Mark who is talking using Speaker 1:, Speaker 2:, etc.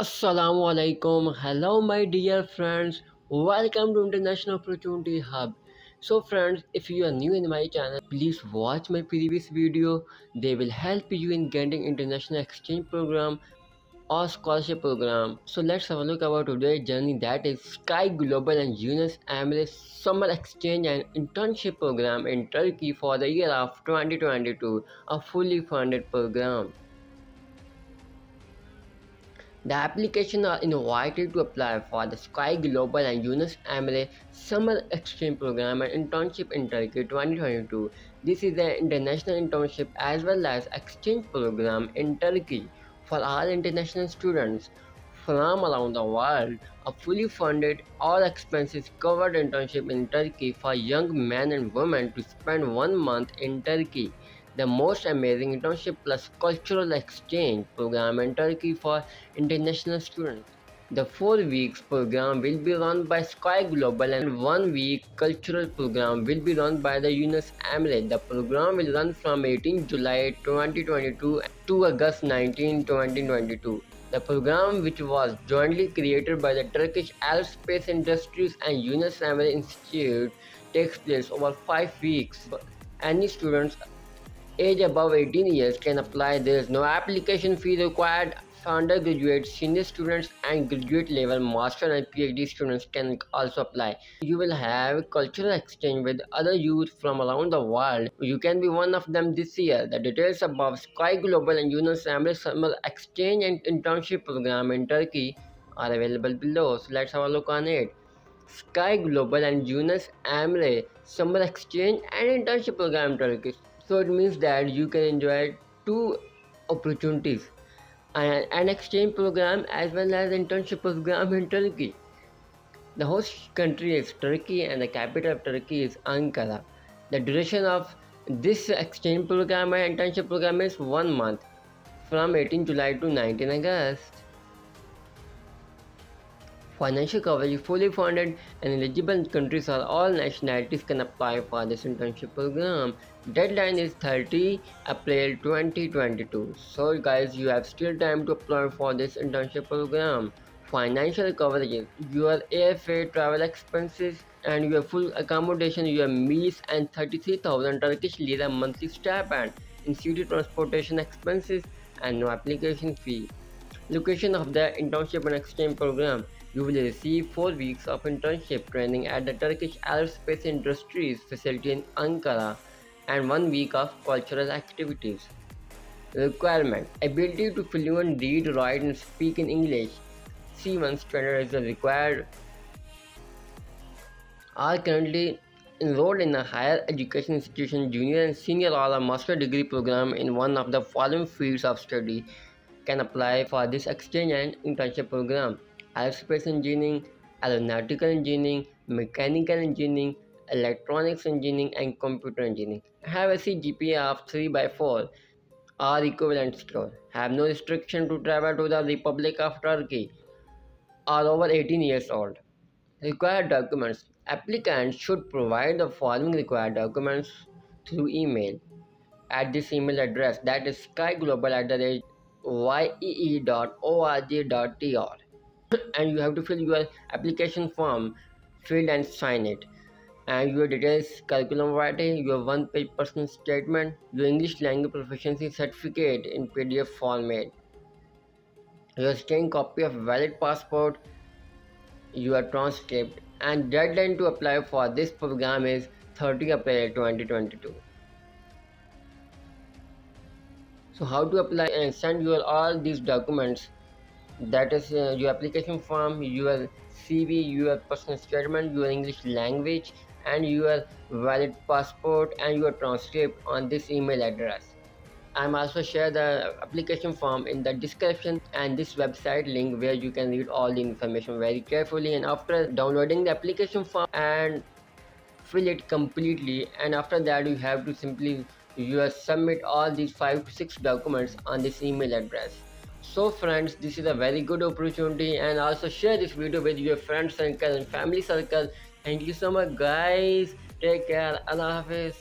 Speaker 1: Assalamu alaikum. Hello, my dear friends. Welcome to International Opportunity Hub. So, friends, if you are new in my channel, please watch my previous video. They will help you in getting international exchange program or scholarship program. So, let's have a look about today's journey. That is Sky Global and Yunus Emre Summer Exchange and Internship Program in Turkey for the year of 2022, a fully funded program. The applications are invited to apply for the Sky Global and Yunus Emre Summer Exchange Program and Internship in Turkey 2022. This is an international internship as well as exchange program in Turkey for all international students from around the world. A fully funded, all expenses covered internship in Turkey for young men and women to spend one month in Turkey the most amazing internship plus cultural exchange program in Turkey for international students. The four weeks program will be run by Sky Global and one week cultural program will be run by the Yunus Emre. The program will run from 18 July 2022 to August 19, 2022. The program, which was jointly created by the Turkish Aerospace Industries and Yunus Institute, takes place over five weeks. Any students age above 18 years can apply. There is no application fee required undergraduate, senior students and graduate level master and PhD students can also apply. You will have a cultural exchange with other youth from around the world. You can be one of them this year. The details about Sky Global and Yunus Emre Summer Exchange and Internship Program in Turkey are available below. So let's have a look on it. Sky Global and Yunus Emre Summer Exchange and Internship Program in Turkey so it means that you can enjoy two opportunities an exchange program as well as internship program in Turkey. The host country is Turkey and the capital of Turkey is Ankara. The duration of this exchange program and internship program is one month from 18 July to 19 August. Financial coverage is fully funded and eligible countries are all nationalities can apply for this internship program. Deadline is 30 April 2022. So guys, you have still time to apply for this internship program. Financial coverage your airfare, travel expenses and your full accommodation, your meals and 33,000 Turkish lira monthly stipend, institute transportation expenses and no application fee. Location of the internship and exchange program you will receive 4 weeks of internship training at the Turkish Aerospace Industries facility in Ankara and 1 week of cultural activities. Requirement Ability to fluent read, write and speak in English. C1 standard is required. Are currently enrolled in a higher education institution, junior and senior or a master degree program in one of the following fields of study can apply for this exchange and internship program aerospace engineering, aeronautical engineering, mechanical engineering, electronics engineering, and computer engineering. Have a CGPA of 3 by 4 or equivalent score. Have no restriction to travel to the Republic of Turkey. Are over 18 years old. Required documents. Applicants should provide the following required documents through email at this email address that is skyglobal at the rate yee.org.tr and you have to fill your application form fill and sign it. And your details curriculum vitae your one page personal statement your english language proficiency certificate in pdf format your scanned copy of valid passport your transcript and deadline to apply for this program is 30 April 2022 so how to apply and send your all these documents that is uh, your application form your cv your personal statement your english language and your valid passport and your transcript on this email address. I'm also share the application form in the description and this website link where you can read all the information very carefully. And after downloading the application form and fill it completely and after that you have to simply you submit all these five to six documents on this email address so friends this is a very good opportunity and also share this video with your friends and family circle. Thank you so much guys. Take care. Allah hafiz